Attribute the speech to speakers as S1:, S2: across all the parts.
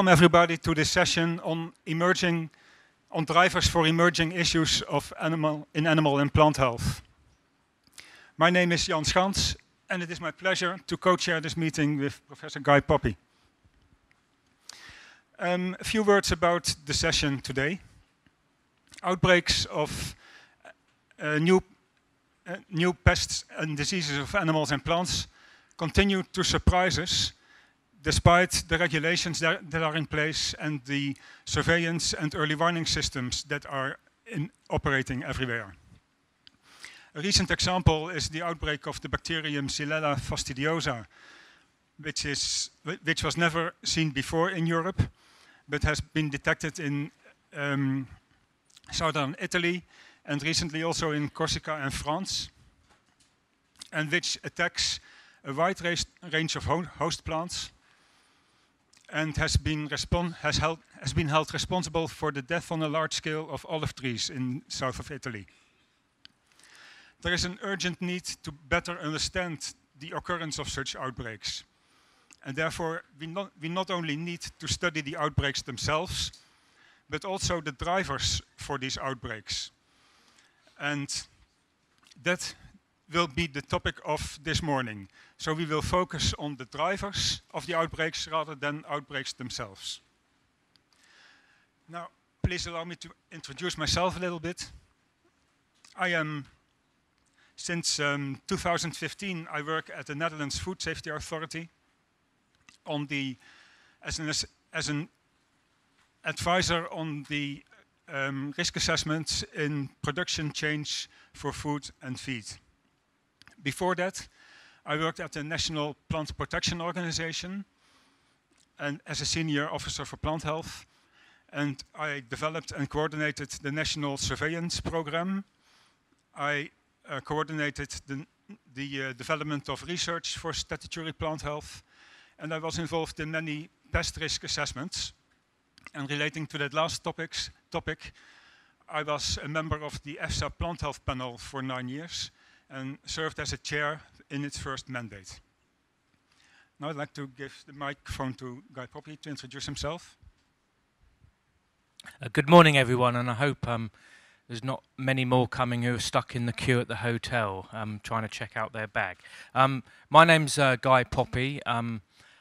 S1: Welcome everybody to this session on emerging, on drivers for emerging issues of animal, in animal and plant health. My name is Jan Schans, and it is my pleasure to co-chair this meeting with Professor Guy Poppy. Um, a few words about the session today. Outbreaks of uh, new, uh, new pests and diseases of animals and plants continue to surprise us despite the regulations that, that, are in place and the surveillance and early warning systems that are operating everywhere. A recent example is the outbreak of the bacterium Xylella fastidiosa, which, is, which was never seen before in Europe, but has been detected in um, southern Italy and recently also in Corsica and France, and which attacks a wide range of host plants and has been, has, held, has been held responsible for the death on a large scale of olive trees in south of Italy. There is an urgent need to better understand the occurrence of such outbreaks. And therefore, we not, we not only need to study the outbreaks themselves, but also the drivers for these outbreaks. And that will be the topic of this morning. So we will focus on the drivers of the outbreaks rather than outbreaks themselves. Now, please allow me to introduce myself a little bit. I am, since um, 2015, I work at the Netherlands Food Safety Authority on the, as an, as an advisor on the um, risk assessments in production change for food and feed. Before that, I worked at the National Plant Protection Organization and as a senior officer for plant health. And I developed and coordinated the National Surveillance Program. I uh, coordinated the, the uh, development of research for statutory plant health. And I was involved in many pest risk assessments. And relating to that last topics, topic, I was a member of the EFSA Plant Health Panel for nine years and served as a chair in its first mandate. Now I'd like to give the microphone to Guy Poppy to introduce himself.
S2: Uh, good morning, everyone, and I hope um, there's not many more coming who are stuck in the queue at the hotel um, trying to check out their bag. Um, my name's uh, Guy Poppy. Um,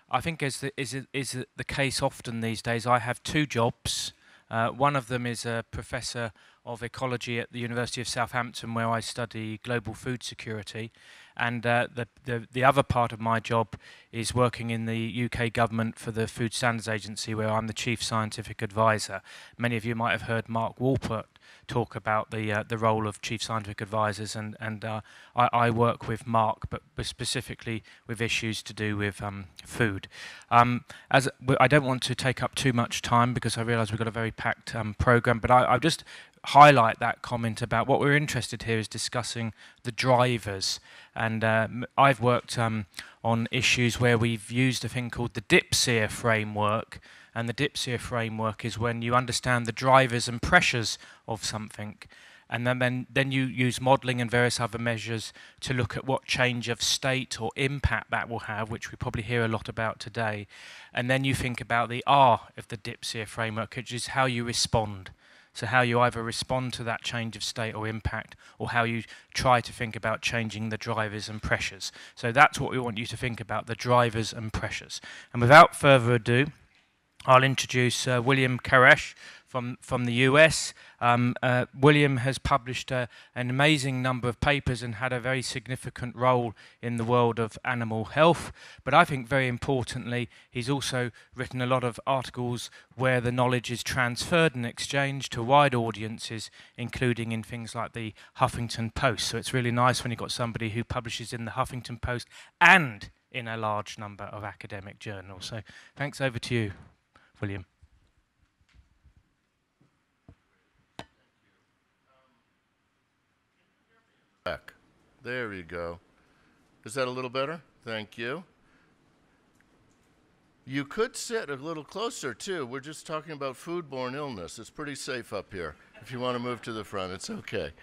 S2: I think as the, is, is the case often these days, I have two jobs. Uh, one of them is a professor of ecology at the University of Southampton, where I study global food security. And uh, the, the, the other part of my job is working in the UK government for the Food Standards Agency, where I'm the chief scientific advisor. Many of you might have heard Mark Walport talk about the uh, the role of chief scientific advisors, and and uh, I, I, work with Mark, but, but, specifically with issues to do with um, food. Um, as I don't want to take up too much time because I realise we've got a very packed um, program, but I, I just highlight that comment about what we're interested here is discussing the drivers. And uh, I've worked um, on issues where we've used a thing called the DIPSIR framework. And the DIPSIR framework is when you understand the drivers and pressures of something. And then, then, then you use modeling and various other measures to look at what change of state or impact that will have, which we probably hear a lot about today. And then you think about the R of the DIPSIR framework, which is how you respond. So how you either respond to that change of state or impact, or how you try to think about changing the drivers and pressures. So that's what we want you to think about, the drivers and pressures. And without further ado, I'll introduce uh, William Karesh, from, from the US. Um, uh, William has published uh, an amazing number of papers and had a very significant role in the world of animal health. But I think very importantly, he's also written a lot of articles where the knowledge is transferred and exchanged to wide audiences, including in things like the Huffington Post. So it's really nice when you've got somebody who publishes in the Huffington Post and in a large number of academic journals. So thanks over to you, William.
S3: Back. There you go. Is that a little better? Thank you. You could sit a little closer too. We're just talking about foodborne illness. It's pretty safe up here. If you want to move to the front, it's okay.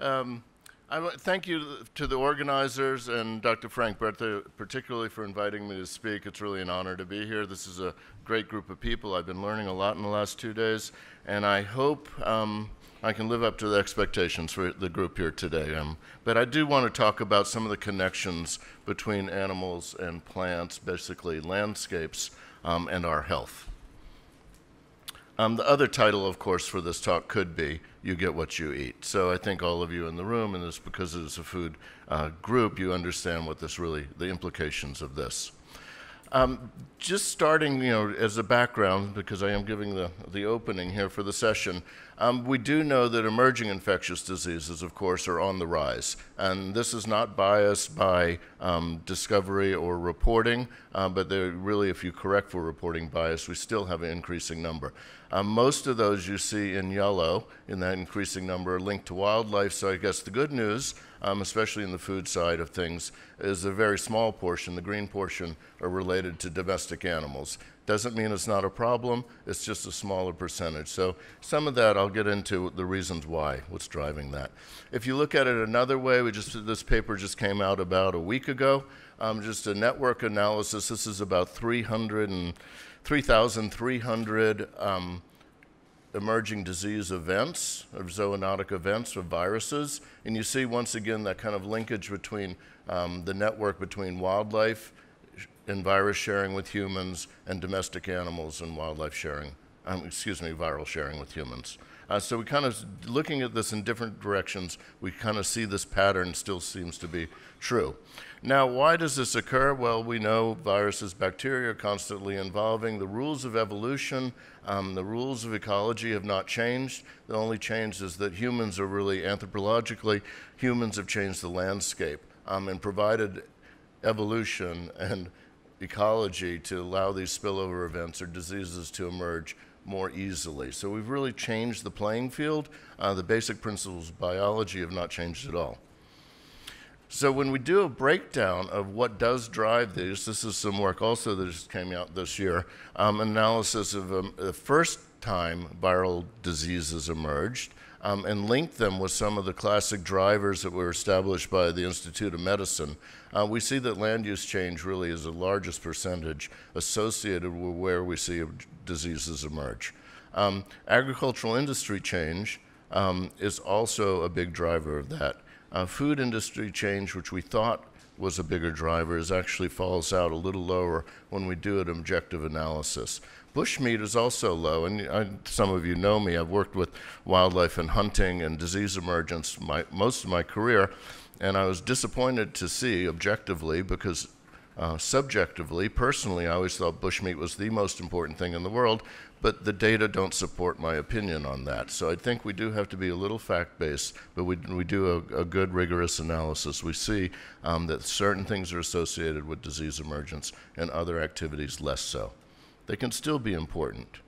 S3: Um, I thank you to the organizers and Dr. Franck Berthe, particularly for inviting me to speak. It's really an honor to be here. This is a great group of people. I've been learning a lot in the last two days, and I hope um, I can live up to the expectations for the group here today. Um, but I do want to talk about some of the connections between animals and plants, basically landscapes, um, and our health. Um, the other title, of course, for this talk could be You Get What You Eat. So I think all of you in the room, and this because it is a food uh, group, you understand what this really, the implications of this. Um, just starting, you know, as a background, because I am giving the, the opening here for the session, um, we do know that emerging infectious diseases, of course, are on the rise. And this is not biased by um, discovery or reporting, uh, but really, if you correct for reporting bias, we still have an increasing number. Um, most of those you see in yellow, in that increasing number, are linked to wildlife. So I guess the good news um, especially in the food side of things, is a very small portion, the green portion, are related to domestic animals. Doesn't mean it's not a problem, it's just a smaller percentage. So, some of that I'll get into the reasons why, what's driving that. If you look at it another way, we just this paper just came out about a week ago. Um, just a network analysis. This is about 300 and 3,300 um, emerging disease events, or zoonotic events, or viruses. And you see once again that kind of linkage between um, the network between wildlife and virus sharing with humans and domestic animals and wildlife sharing, um, excuse me, viral sharing with humans. Uh, so we kind of, looking at this in different directions, we kind of see this pattern still seems to be true. Now, why does this occur? Well, we know viruses, bacteria are constantly evolving. The rules of evolution, um, the rules of ecology have not changed. The only change is that humans are really anthropologically, humans have changed the landscape um, and provided evolution and ecology to allow these spillover events or diseases to emerge more easily. So we've really changed the playing field. Uh, the basic principles of biology have not changed at all. So when we do a breakdown of what does drive these, this is some work also that just came out this year, um, analysis of um, the first time viral diseases emerged, um, and linked them with some of the classic drivers that were established by the Institute of Medicine. Uh, we see that land use change really is the largest percentage associated with where we see diseases emerge. Um, agricultural industry change um, is also a big driver of that. Uh, food industry change, which we thought was a bigger driver, is actually falls out a little lower when we do an objective analysis. Bushmeat is also low, and I, some of you know me. I've worked with wildlife and hunting and disease emergence my, most of my career, and I was disappointed to see objectively because uh, subjectively, personally, I always thought bushmeat was the most important thing in the world, but the data don't support my opinion on that. So I think we do have to be a little fact based, but we, we do a, a good, rigorous analysis. We see um, that certain things are associated with disease emergence and other activities less so. They can still be important.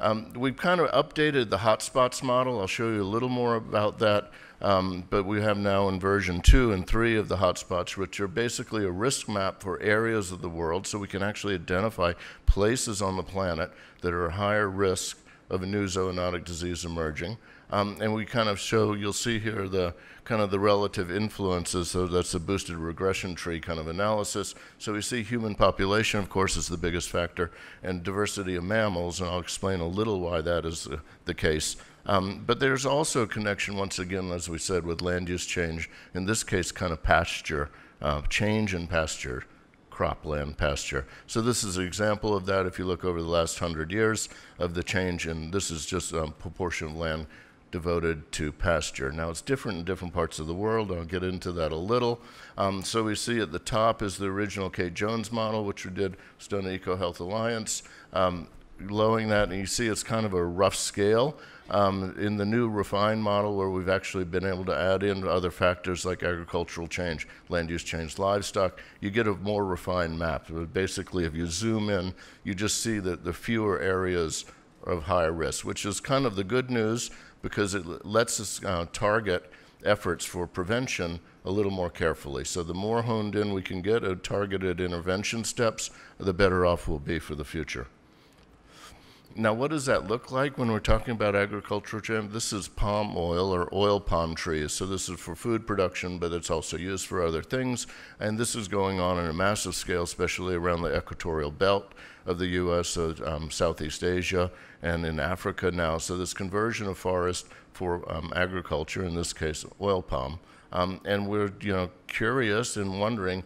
S3: Um, we've kind of updated the hotspots model. I'll show you a little more about that. Um, but we have now in version two and three of the hotspots, which are basically a risk map for areas of the world so we can actually identify places on the planet that are higher risk of a new zoonotic disease emerging. Um, and we kind of show, you'll see here the kind of the relative influences, so that's a boosted regression tree kind of analysis. So we see human population, of course, is the biggest factor, and diversity of mammals, and I'll explain a little why that is uh, the case. Um, but there's also a connection, once again, as we said, with land use change, in this case, kind of pasture, uh, change in pasture, cropland pasture. So this is an example of that if you look over the last hundred years of the change, and this is just a proportion of land devoted to pasture. Now, it's different in different parts of the world. I'll get into that a little. Um, so we see at the top is the original Kate Jones model, which we did, was done at EcoHealth Alliance. Um, lowering that, and you see it's kind of a rough scale. Um, in the new refined model, where we've actually been able to add in other factors like agricultural change, land use change, livestock, you get a more refined map. Basically, if you zoom in, you just see that the fewer areas of higher risk, which is kind of the good news because it lets us uh, target efforts for prevention a little more carefully. So the more honed in we can get at targeted intervention steps, the better off we'll be for the future. Now, what does that look like when we're talking about agricultural change? This is palm oil or oil palm trees. So this is for food production, but it's also used for other things. And this is going on on a massive scale, especially around the equatorial belt of the U.S., so um, Southeast Asia, and in Africa now. So this conversion of forest for um, agriculture, in this case, oil palm. Um, and we're, you know, curious and wondering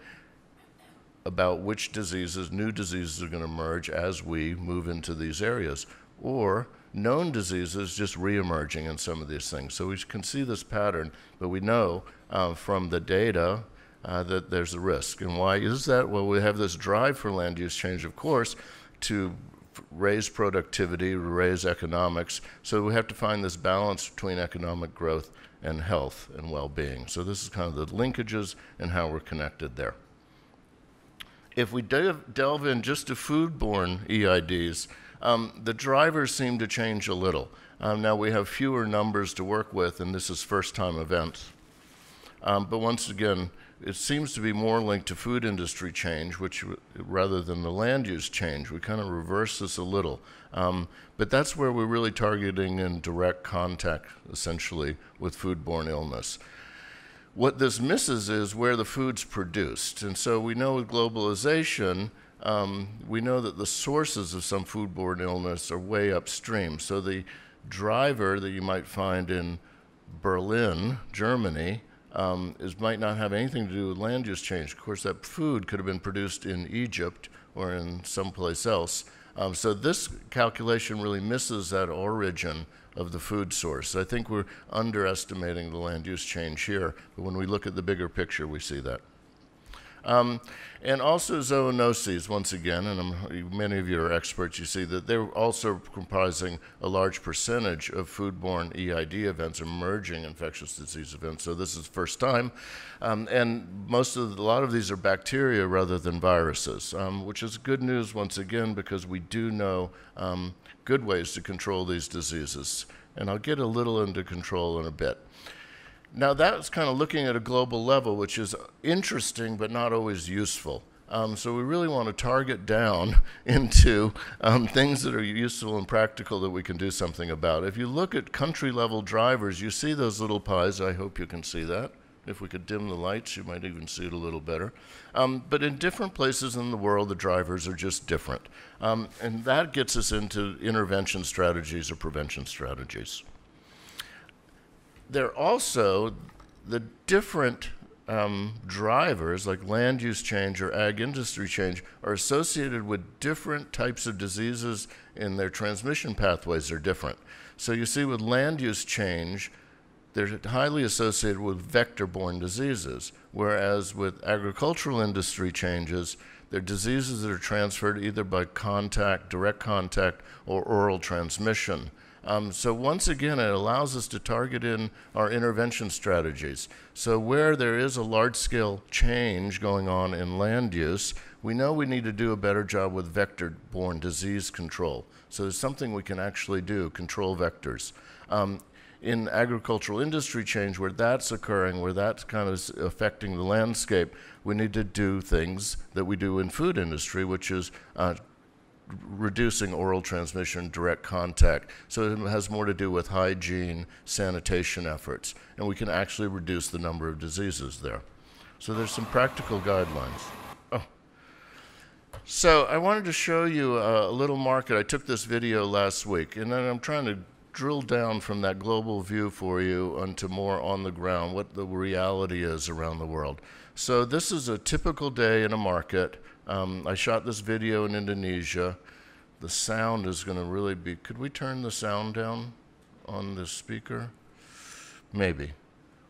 S3: about which diseases, new diseases are going to emerge as we move into these areas, or known diseases just reemerging in some of these things. So we can see this pattern, but we know uh, from the data uh, that there's a risk. And why is that? Well, we have this drive for land use change, of course, to raise productivity, raise economics. So we have to find this balance between economic growth and health and well being. So this is kind of the linkages and how we're connected there if we delve, delve in just to foodborne EIDs, um, the drivers seem to change a little. Um, now we have fewer numbers to work with, and this is first time events. Um, but once again, it seems to be more linked to food industry change, which rather than the land use change, we kind of reverse this a little. Um, but that's where we're really targeting in direct contact, essentially, with foodborne illness. What this misses is where the food's produced. And so we know with globalization, um, we know that the sources of some foodborne illness are way upstream. So the driver that you might find in Berlin, Germany, um, is, might not have anything to do with land use change. Of course, that food could have been produced in Egypt or in someplace else. Um, so this calculation really misses that origin of the food source. I think we're underestimating the land use change here, but when we look at the bigger picture, we see that. Um, and also zoonoses, once again, and I'm, many of you are experts, you see that they're also comprising a large percentage of foodborne EID events, emerging infectious disease events. So this is first time. Um, and most of the, a lot of these are bacteria rather than viruses, um, which is good news once again because we do know um, good ways to control these diseases. And I'll get a little into control in a bit. Now, that's kind of looking at a global level, which is interesting but not always useful. Um, so we really want to target down into um, things that are useful and practical that we can do something about. If you look at country level drivers, you see those little pies. I hope you can see that. If we could dim the lights, you might even see it a little better. Um, but in different places in the world, the drivers are just different. Um, and that gets us into intervention strategies or prevention strategies. There are also the different um, drivers, like land use change or ag industry change, are associated with different types of diseases, and their transmission pathways are different. So you see, with land use change, they're highly associated with vector borne diseases, whereas with agricultural industry changes, they're diseases that are transferred either by contact, direct contact, or oral transmission. Um, so once again, it allows us to target in our intervention strategies. So where there is a large-scale change going on in land use, we know we need to do a better job with vector-borne disease control. So there's something we can actually do, control vectors. Um, in agricultural industry change, where that's occurring, where that's kind of affecting the landscape, we need to do things that we do in food industry, which is uh, reducing oral transmission, direct contact. So it has more to do with hygiene, sanitation efforts, and we can actually reduce the number of diseases there. So there's some practical guidelines. Oh. So I wanted to show you a little market. I took this video last week, and then I'm trying to drill down from that global view for you onto more on the ground, what the reality is around the world. So this is a typical day in a market. Um, I shot this video in Indonesia. The sound is going to really be. Could we turn the sound down on this speaker? Maybe.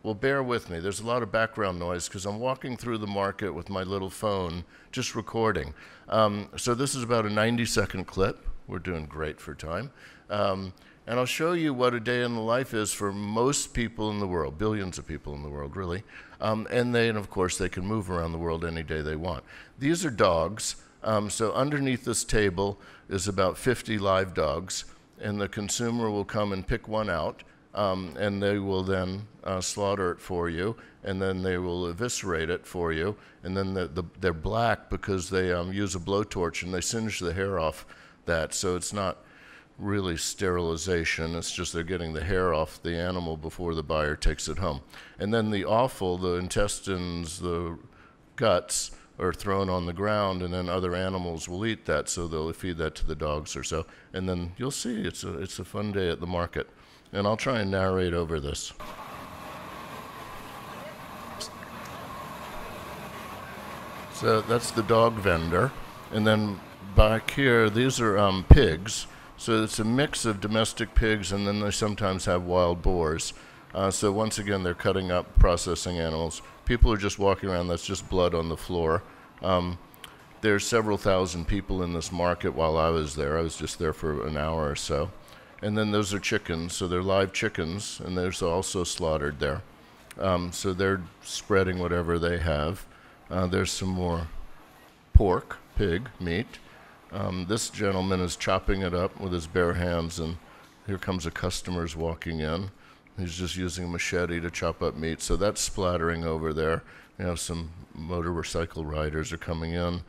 S3: Well, bear with me. There's a lot of background noise because I'm walking through the market with my little phone, just recording. Um, so this is about a 90 second clip. We're doing great for time. Um, and I'll show you what a day in the life is for most people in the world, billions of people in the world, really. Um, and they, and of course, they can move around the world any day they want. These are dogs. Um, so underneath this table is about 50 live dogs, and the consumer will come and pick one out, um, and they will then uh, slaughter it for you, and then they will eviscerate it for you, and then the, the, they're black because they um, use a blowtorch and they singe the hair off that, so it's not really sterilization. It's just they're getting the hair off the animal before the buyer takes it home. And then the offal, the intestines, the guts, are thrown on the ground, and then other animals will eat that, so they'll feed that to the dogs or so. And then you'll see it's a, it's a fun day at the market. And I'll try and narrate over this. So that's the dog vendor. And then back here, these are um, pigs. So it's a mix of domestic pigs, and then they sometimes have wild boars. Uh, so once again, they're cutting up processing animals. People are just walking around. That's just blood on the floor. Um, there's several thousand people in this market while I was there. I was just there for an hour or so. And then those are chickens, so they're live chickens, and there's also slaughtered there. Um, so they're spreading whatever they have. Uh, there's some more pork, pig, meat. Um, this gentleman is chopping it up with his bare hands, and here comes a customer's walking in. He's just using a machete to chop up meat, so that's splattering over there. You have some motorcycle riders are coming in.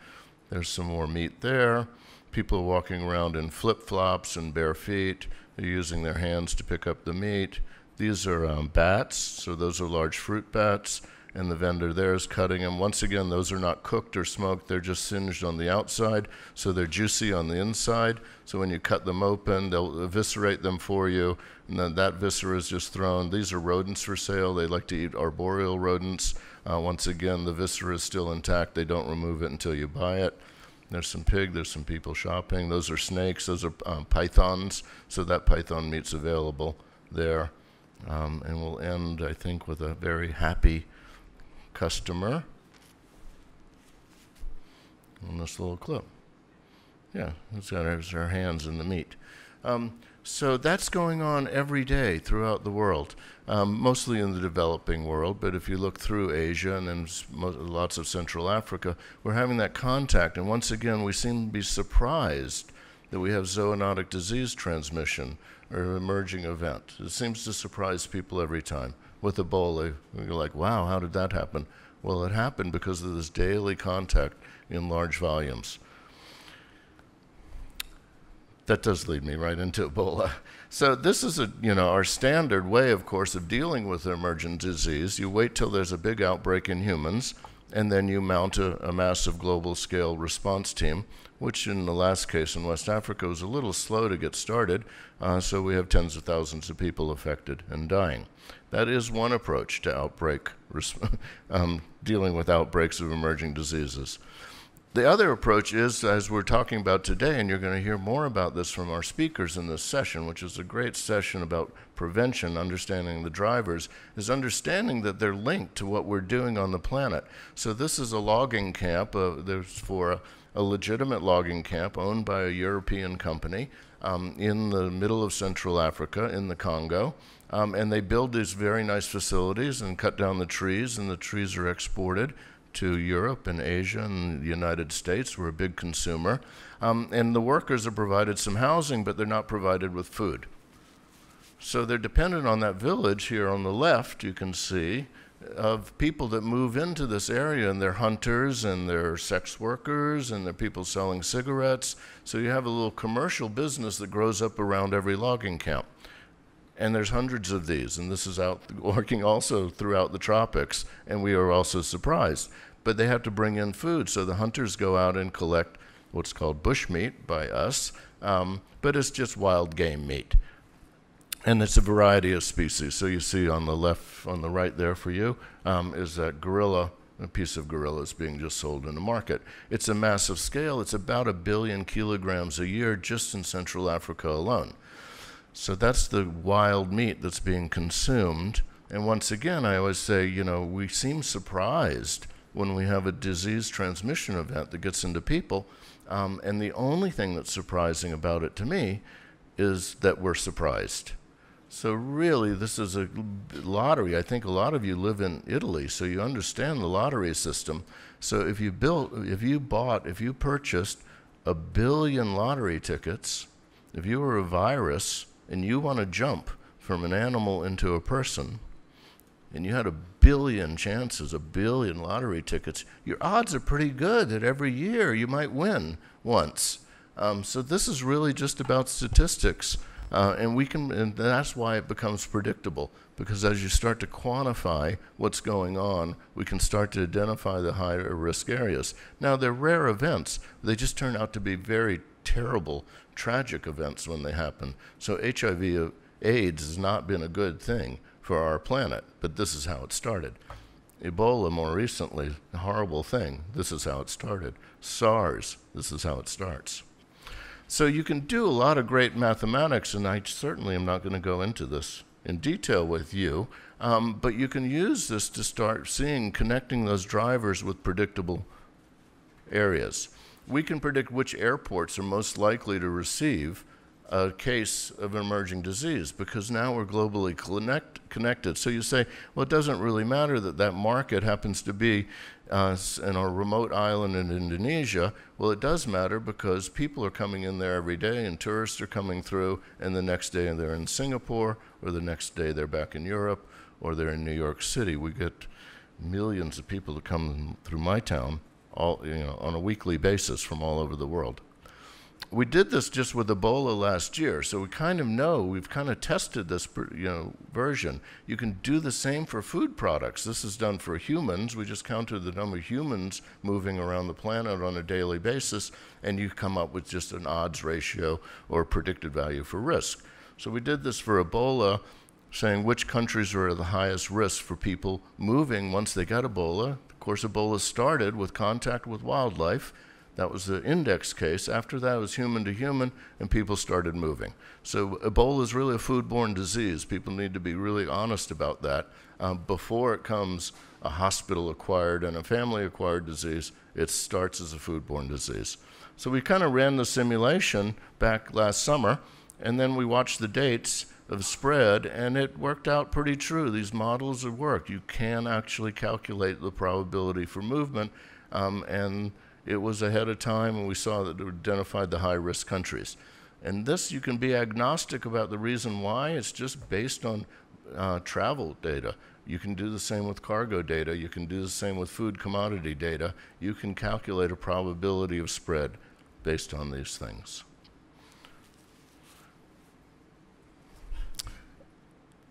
S3: There's some more meat there. People are walking around in flip-flops and bare feet. They're using their hands to pick up the meat. These are um, bats, so those are large fruit bats and the vendor there is cutting them. Once again, those are not cooked or smoked, they're just singed on the outside, so they're juicy on the inside. So when you cut them open, they'll eviscerate them for you, and then that viscera is just thrown. These are rodents for sale. They like to eat arboreal rodents. Uh, once again, the viscera is still intact. They don't remove it until you buy it. There's some pig, there's some people shopping. Those are snakes, those are um, pythons, so that python meat's available there. Um, and we'll end, I think, with a very happy customer on this little clip. Yeah, it's got her, hands in the meat. Um, so that's going on every day throughout the world, um, mostly in the developing world. But if you look through Asia and then lots of Central Africa, we're having that contact. And once again, we seem to be surprised that we have zoonotic disease transmission or emerging event. It seems to surprise people every time with Ebola. You're like, wow, how did that happen? Well, it happened because of this daily contact in large volumes. That does lead me right into Ebola. So this is a, you know, our standard way, of course, of dealing with emergent disease. You wait till there's a big outbreak in humans, and then you mount a, a massive global scale response team, which in the last case in West Africa was a little slow to get started, uh, so we have tens of thousands of people affected and dying. That is one approach to outbreak, um, dealing with outbreaks of emerging diseases. The other approach is, as we're talking about today, and you're going to hear more about this from our speakers in this session, which is a great session about prevention, understanding the drivers, is understanding that they're linked to what we're doing on the planet. So this is a logging camp. Uh, there's for a, a, legitimate logging camp owned by a European company um, in the middle of Central Africa, in the Congo. Um, and they build these very nice facilities and cut down the trees, and the trees are exported to Europe and Asia and the United States. We're a big consumer. Um, and the workers are provided some housing, but they're not provided with food. So they're dependent on that village here on the left, you can see, of people that move into this area, and they're hunters and they're sex workers and they're people selling cigarettes. So you have a little commercial business that grows up around every logging camp. And there's hundreds of these, and this is out working also throughout the tropics, and we are also surprised. But they have to bring in food, so the hunters go out and collect what's called bush meat by us, um, but it's just wild game meat. And it's a variety of species. So you see on the left, on the right there for you, um, is that gorilla a piece of gorilla is being just sold in the market. It's a massive scale. It's about a billion kilograms a year just in Central Africa alone. So that's the wild meat that's being consumed. And once again, I always say, you know, we seem surprised when we have a disease transmission event that gets into people. Um, and the only thing that's surprising about it to me is that we're surprised. So really, this is a lottery. I think a lot of you live in Italy, so you understand the lottery system. So if you built, if you bought, if you purchased a billion lottery tickets, if you were a virus and you want to jump from an animal into a person, and you had a billion chances, a billion lottery tickets, your odds are pretty good that every year you might win once. Um, so this is really just about statistics. Uh, and we can, and that's why it becomes predictable, because as you start to quantify what's going on, we can start to identify the higher risk areas. Now, they're rare events. They just turn out to be very terrible, tragic events when they happen. So HIV AIDS has not been a good thing for our planet, but this is how it started. Ebola, more recently, a horrible thing. This is how it started. SARS, this is how it starts. So you can do a lot of great mathematics, and I certainly am not going to go into this in detail with you, um, but you can use this to start seeing, connecting those drivers with predictable areas. We can predict which airports are most likely to receive a case of an emerging disease because now we're globally connect, connected. So you say, well, it doesn't really matter that that market happens to be uh, in a remote island in Indonesia. Well, it does matter because people are coming in there every day and tourists are coming through, and the next day they're in Singapore, or the next day they're back in Europe, or they're in New York City. We get millions of people to come through my town all, you know, on a weekly basis from all over the world we did this just with Ebola last year, so we kind of know, we've kind of tested this you know, version. You can do the same for food products. This is done for humans. We just counted the number of humans moving around the planet on a daily basis, and you come up with just an odds ratio or predicted value for risk. So we did this for Ebola, saying which countries are the highest risk for people moving once they got Ebola. Of course, Ebola started with contact with wildlife, that was the index case. After that, it was human to human, and people started moving. So Ebola is really a foodborne disease. People need to be really honest about that. Um, before it comes a hospital-acquired and a family-acquired disease, it starts as a foodborne disease. So we kind of ran the simulation back last summer, and then we watched the dates of spread, and it worked out pretty true. These models have worked. You can actually calculate the probability for movement, um, and it was ahead of time, and we saw that it identified the high risk countries. And this, you can be agnostic about the reason why. It's just based on uh, travel data. You can do the same with cargo data. You can do the same with food commodity data. You can calculate a probability of spread based on these things.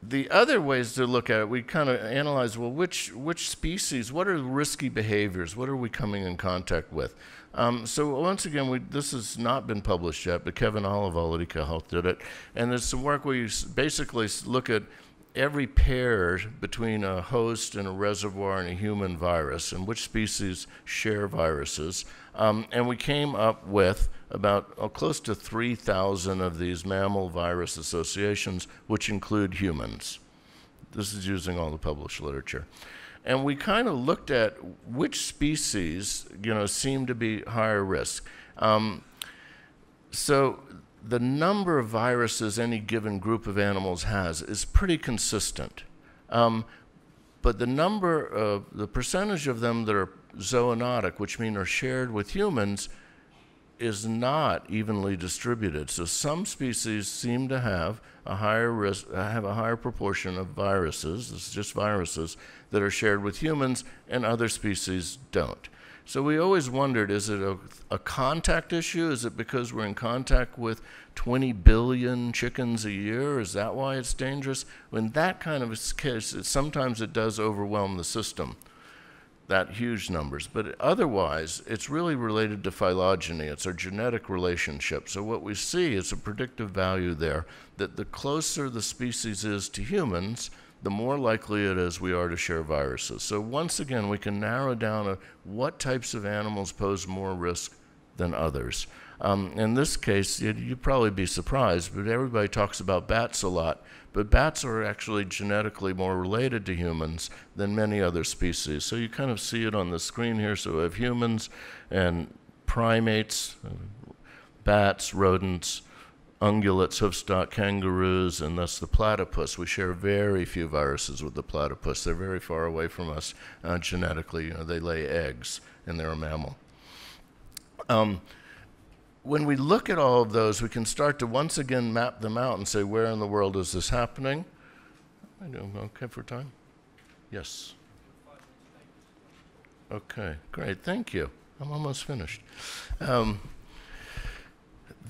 S3: The other ways to look at it, we kind of analyze well, which, which species, what are the risky behaviors, what are we coming in contact with? Um, so once again, we, this has not been published yet, but Kevin Olival at EcoHealth did it. And there's some work where you basically look at every pair between a host and a reservoir and a human virus and which species share viruses. Um, and we came up with about oh, close to 3,000 of these mammal virus associations, which include humans. This is using all the published literature. And we kind of looked at which species, you know, seem to be higher risk. Um, so the number of viruses any given group of animals has is pretty consistent. Um, but the number of, the percentage of them that are zoonotic, which mean are shared with humans, is not evenly distributed. So some species seem to have a higher risk, have a higher proportion of viruses, this is just viruses, that are shared with humans, and other species don't. So we always wondered, is it a, a contact issue? Is it because we're in contact with 20 billion chickens a year? Is that why it's dangerous? In that kind of case, it, sometimes it does overwhelm the system that huge numbers. But otherwise, it's really related to phylogeny. It's our genetic relationship. So what we see is a predictive value there that the closer the species is to humans, the more likely it is we are to share viruses. So once again, we can narrow down what types of animals pose more risk than others. Um, in this case, you'd, probably be surprised, but everybody talks about bats a lot. But bats are actually genetically more related to humans than many other species. So you kind of see it on the screen here. So we have humans and primates, bats, rodents, ungulates, hoofstock kangaroos, and thus the platypus. We share very few viruses with the platypus. They're very far away from us uh, genetically. You know, they lay eggs, and they're a mammal. Um, when we look at all of those, we can start to once again map them out and say, where in the world is this happening? I do okay for time? Yes. Okay, great, thank you. I'm almost finished. Um,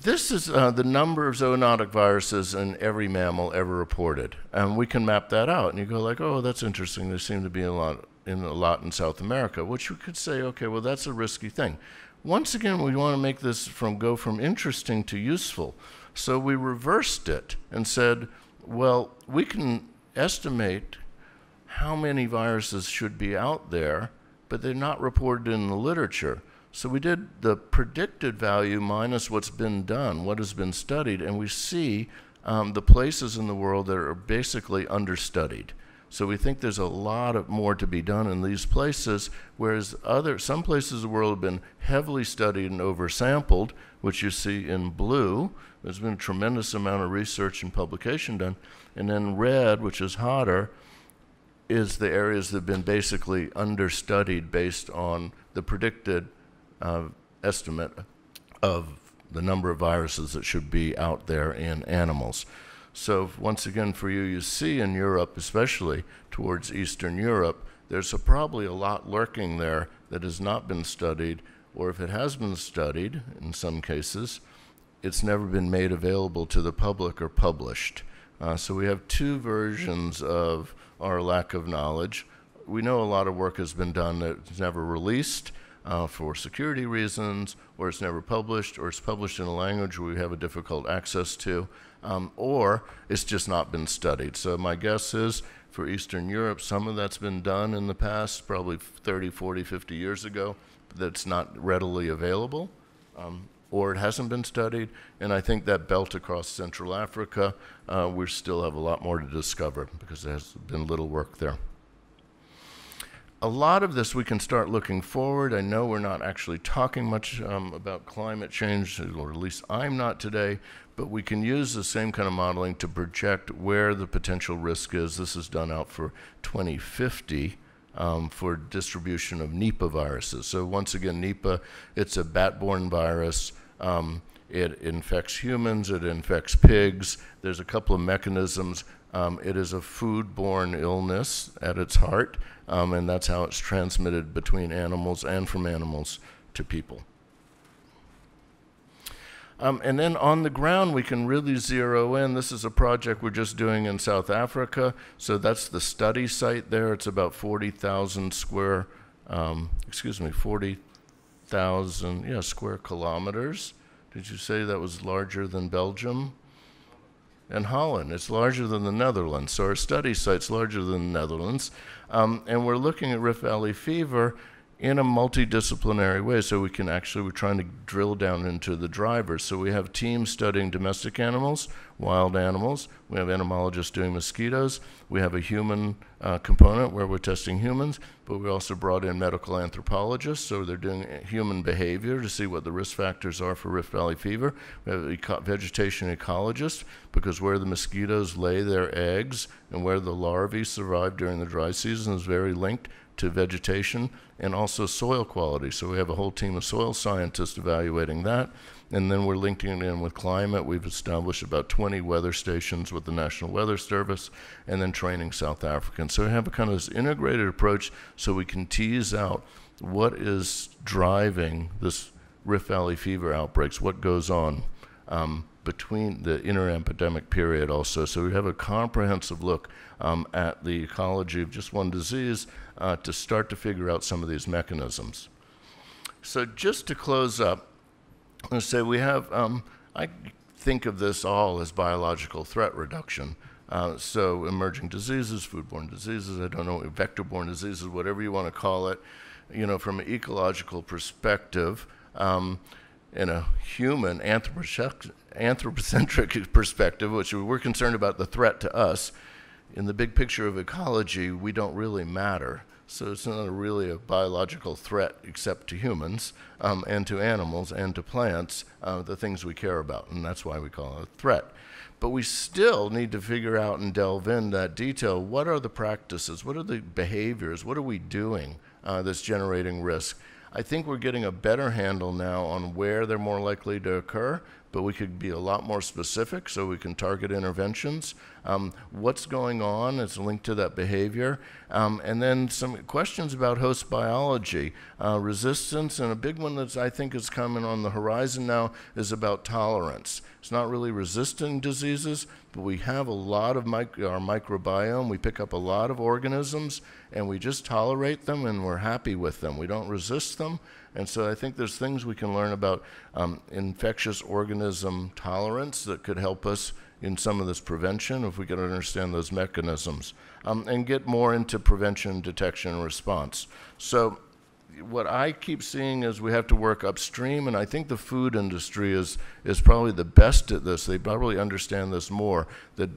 S3: this is uh, the number of zoonotic viruses in every mammal ever reported, and we can map that out. And you go like, "Oh, that's interesting. There seem to be a lot in a lot in South America," which you could say, "Okay, well, that's a risky thing." Once again, we want to make this from go from interesting to useful. So we reversed it and said, well, we can estimate how many viruses should be out there, but they're not reported in the literature. So we did the predicted value minus what's been done, what has been studied, and we see um, the places in the world that are basically understudied. So we think there's a lot of more to be done in these places, whereas other some places of the world have been heavily studied and oversampled, which you see in blue. There's been a tremendous amount of research and publication done. And then red, which is hotter, is the areas that have been basically understudied based on the predicted uh, estimate of the number of viruses that should be out there in animals. So once again, for you, you see in Europe, especially towards Eastern Europe, there's a, probably a lot lurking there that has not been studied, or if it has been studied, in some cases, it's never been made available to the public or published. Uh, so we have two versions of our lack of knowledge. We know a lot of work has been done that's never released uh, for security reasons, or it's never published, or it's published in a language we have a difficult access to um, or it's just not been studied. So my guess is for Eastern Europe, some of that's been done in the past, probably 30, 40, 50 years ago, that's not readily available. Um, or it hasn't been studied. And I think that belt across Central Africa, uh, we still have a lot more to discover because there's been little work there a lot of this we can start looking forward. I know we're not actually talking much um, about climate change, or at least I'm not today, but we can use the same kind of modeling to project where the potential risk is. This is done out for 2050 um, for distribution of Nipah viruses. So once again, Nipah, it's a bat-borne virus. Um, it infects humans, it infects pigs. There's a couple of mechanisms. Um, it is a food-borne illness at its heart um, and that's how it's transmitted between animals and from animals to people. Um, and then on the ground, we can really zero in. This is a project we're just doing in South Africa. So that's the study site there. It's about 40,000 square, um, excuse me, 40,000, yeah, square kilometers. Did you say that was larger than Belgium? And Holland. It's larger than the Netherlands. So our study site's larger than the Netherlands. Um, and we're looking at Rift Valley fever in a multidisciplinary way. So we can actually, we're trying to drill down into the drivers. So we have teams studying domestic animals, wild animals. We have entomologists doing mosquitoes. We have a human uh, component where we're testing humans, but we also brought in medical anthropologists. So they're doing uh, human behavior to see what the risk factors are for Rift Valley fever. We have eco vegetation ecologists because where the mosquitoes lay their eggs and where the larvae survive during the dry season is very linked to vegetation and also soil quality. So we have a whole team of soil scientists evaluating that. And then we're linking it in with climate. We've established about 20 weather stations with the National Weather Service and then training South Africans. So we have a kind of this integrated approach so we can tease out what is driving this Rift Valley fever outbreaks, what goes on. Um, between the interepidemic period also. So we have a comprehensive look um, at the ecology of just one disease uh, to start to figure out some of these mechanisms. So just to close up, I'm going to say we have, um, I think of this all as biological threat reduction. Uh, so emerging diseases, foodborne diseases, I don't know, vector-borne diseases, whatever you want to call it, you know, from an ecological perspective, um, in a human anthropocentric perspective, which we're concerned about the threat to us, in the big picture of ecology, we don't really matter. So it's not really a biological threat except to humans um, and to animals and to plants, uh, the things we care about, and that's why we call it a threat. But we still need to figure out and delve in that detail. What are the practices? What are the behaviors? What are we doing uh, that's generating risk? I think we're getting a better handle now on where they're more likely to occur, but we could be a lot more specific so we can target interventions. Um, what's going on is linked to that behavior. Um, and then some questions about host biology, uh, resistance, and a big one that I think is coming on the horizon now is about tolerance. It's not really resisting diseases, but we have a lot of mic- our microbiome. We pick up a lot of organisms, and we just tolerate them, and we're happy with them. We don't resist them. And so I think there's things we can learn about um, infectious organism tolerance that could help us in some of this prevention if we can understand those mechanisms um, and get more into prevention, detection, and response. So what I keep seeing is we have to work upstream, and I think the food industry is, is probably the best at this. They probably understand this more, that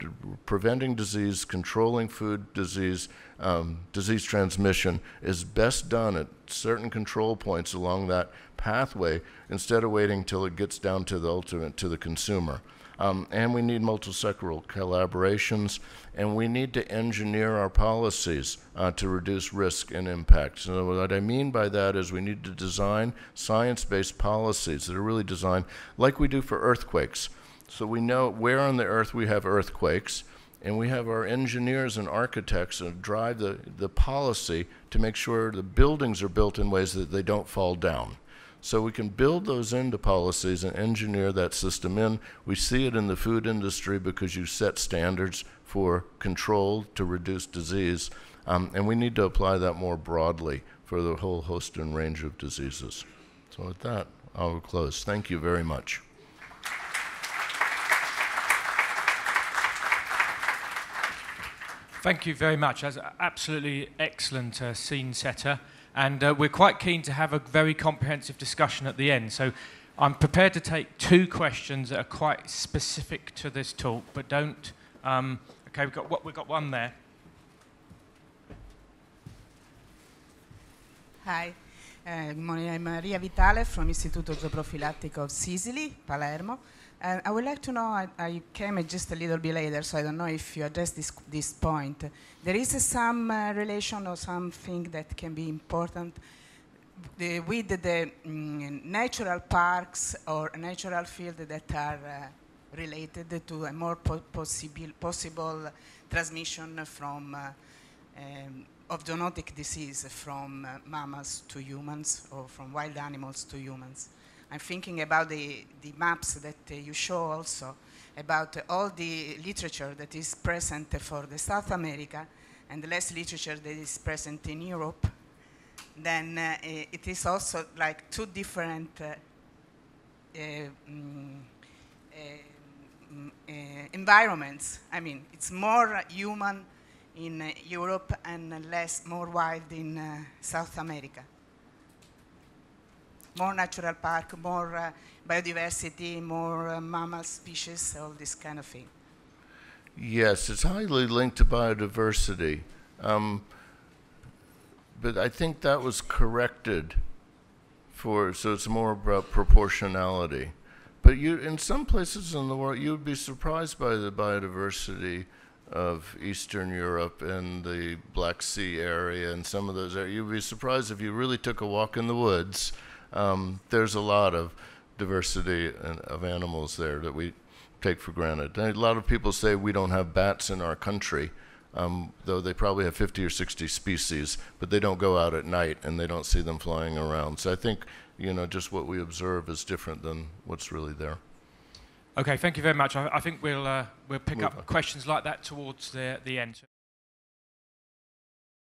S3: preventing disease, controlling food disease, um, disease transmission is best done at certain control points along that pathway instead of waiting till it gets down to the ultimate, to the consumer. Um, and we need multisectoral collaborations, and we need to engineer our policies uh, to reduce risk and impact. So what I mean by that is we need to design science-based policies that are really designed like we do for earthquakes. So we know where on the earth we have earthquakes, and we have our engineers and architects that drive the, the policy to make sure the buildings are built in ways that they don't fall down. So we can build those into policies and engineer that system in. We see it in the food industry because you set standards for control to reduce disease. Um, and we need to apply that more broadly for the whole host and range of diseases. So with that, I'll close. Thank you very much.
S2: Thank you very much. That's absolutely excellent uh, scene setter. And uh, we're quite keen to have a very comprehensive discussion at the end. So I'm prepared to take two questions that are quite specific to this talk, but don't. Um, okay, we've got, we've got one there.
S4: Hi. Uh, good morning. I'm Maria Vitale from Istituto Zooprofilattico of Sicily, Palermo. And I would like to know, I, I, came just a little bit later, so I don't know if you addressed this, this point. There is some uh, relation or something that can be important the, with the mm, natural parks or natural fields that are uh, related to a more po possible, possible transmission from uh, um, of zoonotic disease from uh, mammals to humans or from wild animals to humans. I'm thinking about the, the maps that uh, you show also, about uh, all the literature that is present for the South America and less literature that is present in Europe, then uh, it is also like two different uh, mm, mm, environments. I mean, it's more human in Europe and less, more wild in South America more natural park, more uh, biodiversity, more uh, mammal species, all this kind of thing.
S3: Yes, it's highly linked to biodiversity. Um, but I think that was corrected for, so it's more about proportionality. But you, in some places in the world, you would be surprised by the biodiversity of Eastern Europe and the Black Sea area and some of those areas. You'd be surprised if you really took a walk in the woods um, there's a lot of diversity of animals there that we take for granted. And a lot of people say we don't have bats in our country, um, though they probably have 50 or 60 species, but they don't go out at night and they don't see them flying around. So I think, you know, just what we observe is different than what's really there.
S2: Okay, thank you very much. I, I think we'll, uh, we'll pick Move up on. questions like that towards the, the end.